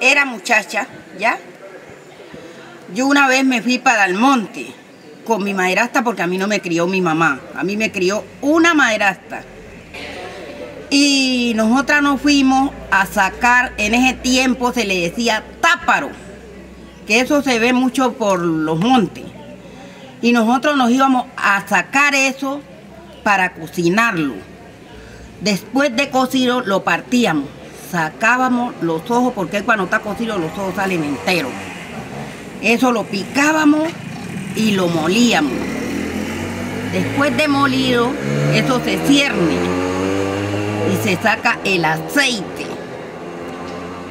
era muchacha, ¿ya? Yo una vez me fui para el monte con mi madrastra porque a mí no me crió mi mamá, a mí me crió una madrastra. Y nosotras nos fuimos a sacar, en ese tiempo se le decía táparo, que eso se ve mucho por los montes. Y nosotros nos íbamos a sacar eso para cocinarlo. Después de cocido lo partíamos, sacábamos los ojos, porque cuando está cocido los ojos salen enteros. Eso lo picábamos y lo molíamos. Después de molido, eso se cierne y se saca el aceite.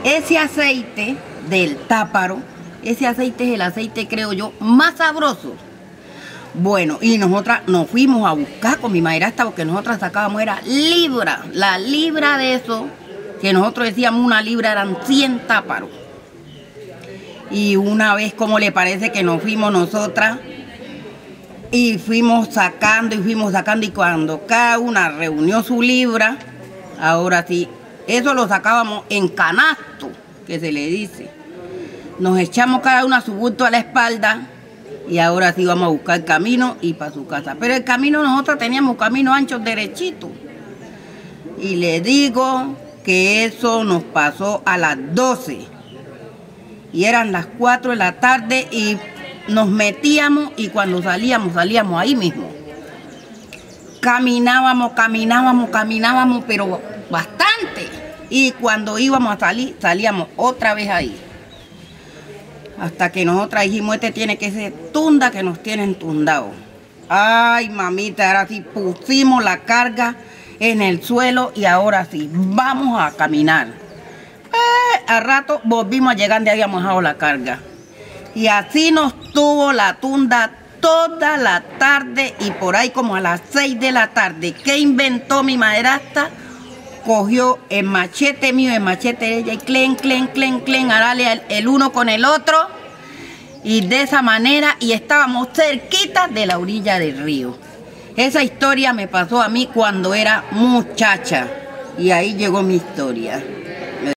Ese aceite del táparo, ese aceite es el aceite, creo yo, más sabroso. Bueno, y nosotras nos fuimos a buscar con mi madrastra porque nosotras sacábamos, era libra, la libra de eso, que nosotros decíamos una libra eran 100 táparos. Y una vez, como le parece que nos fuimos nosotras, y fuimos sacando y fuimos sacando, y cuando cada una reunió su libra, ahora sí, eso lo sacábamos en canasto, que se le dice. Nos echamos cada una su bulto a la espalda y ahora sí vamos a buscar camino y para su casa. Pero el camino nosotros teníamos camino ancho derechito. Y le digo que eso nos pasó a las 12 y eran las 4 de la tarde y nos metíamos y cuando salíamos, salíamos ahí mismo. Caminábamos, caminábamos, caminábamos, pero bastante. Y cuando íbamos a salir, salíamos otra vez ahí. Hasta que nosotras dijimos, este tiene que ser tunda que nos tienen tundado. Ay, mamita, ahora sí pusimos la carga en el suelo y ahora sí, vamos a caminar a rato volvimos a llegar donde habíamos dejado la carga. Y así nos tuvo la tunda toda la tarde y por ahí como a las 6 de la tarde. ¿Qué inventó mi madrastra? Cogió el machete mío, el machete de ella y clen, clen, clen, clen, a darle el uno con el otro. Y de esa manera, y estábamos cerquita de la orilla del río. Esa historia me pasó a mí cuando era muchacha. Y ahí llegó mi historia.